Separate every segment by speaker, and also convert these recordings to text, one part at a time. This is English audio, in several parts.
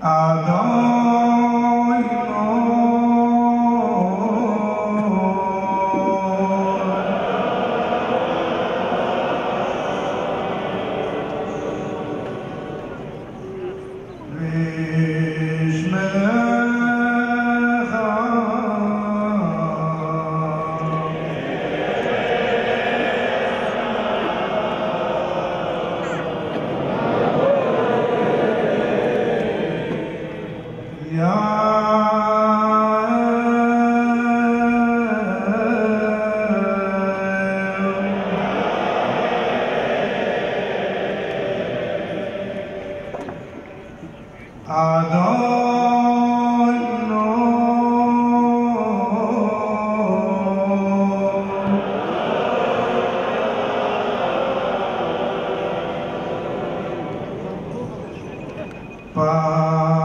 Speaker 1: Adam Yeah. the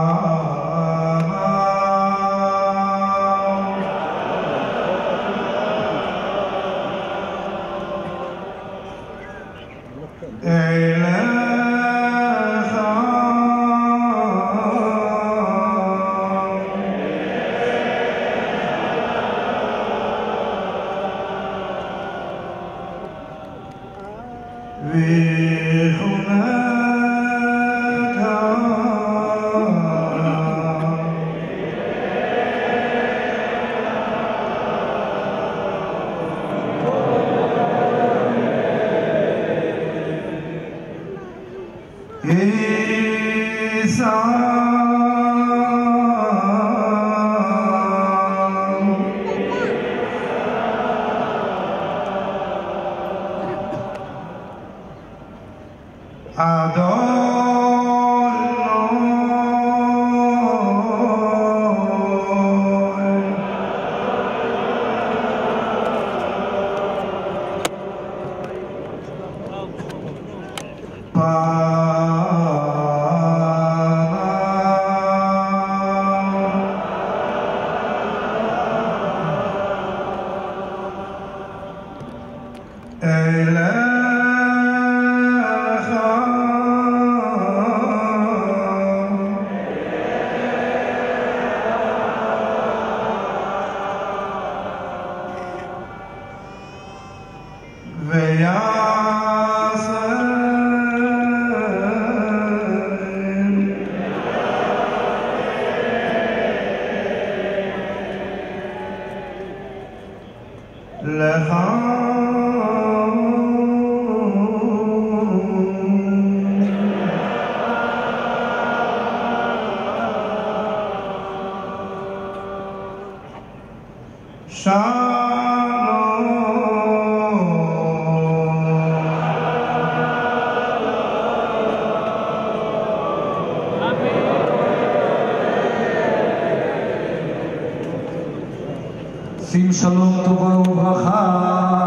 Speaker 1: Bye. Shah שים שלום טובה וברכה